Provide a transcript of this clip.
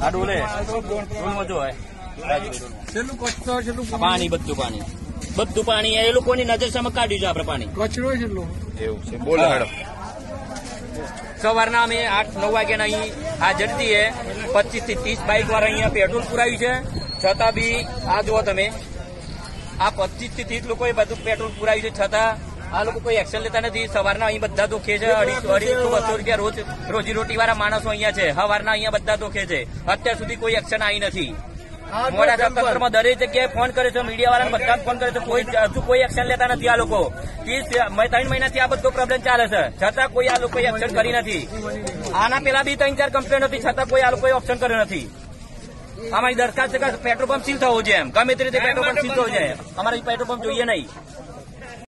આ ડોલે. ડોલમાં જો આ પાણી. બધું પાણી. બધું પાણી એ લોકોની નજર સામે કાઢ્યું છે આપણે પાણી. કચરો છેલ્લું એવું છે. બોલો મેડમ. સવારના અમે આઠ નવ વાગ્યાના અહીં હાજર છીએ. પચીસથી ત્રીસ બાઇક વાળા અહીંયા પેટ્રોલ પુરાવ્યું છે. છતાં બી આ જુઓ તમે. આ પચીસથી ત્રીસ લોકોએ બધું પેટ્રોલ પુરાવ્યું છે. છતાં આ લોકો કોઈ એક્શન લેતા નથી. સવારના અહીં બધા દુખે છે. અઢીસો અઢીસો બસો રૂપિયા રોજ રોજી રોટી વાળા માણસો અહીંયા છે. સવારના અહીંયા બધા દુખે છે. અત્યાર સુધી કોઈ એક્શન આવી નથી. મોડાસા તંત્રમાં દરેક જગ્યાએ ફોન કરે છે. મીડિયા વાળાને બધા ફોન કરે છે. કોઈ હજુ કોઈ એક્શન લેતા નથી આ લોકો. ત્રણ મહિનાથી આ બધો પ્રોબ્લેમ ચાલે છે. છતાં કોઈ આ લોકોએ એક્શન કરી નથી. આના પેલા બી ત્રણ ચાર કમ્પ્લેન હતી. છતાં કોઈ આ લોકોએ ઓપ્શન કર્યો નથી. અમારી દરખાસ્ત છે કે પેટ્રોલ પંપ સીલ થવો જોઈએ એમ. ગમે તે રીતે પેટ્રોલ પંપ સીલ થવો જોઈએ અમારે પેટ્રોલ પંપ જોઈએ નહીં.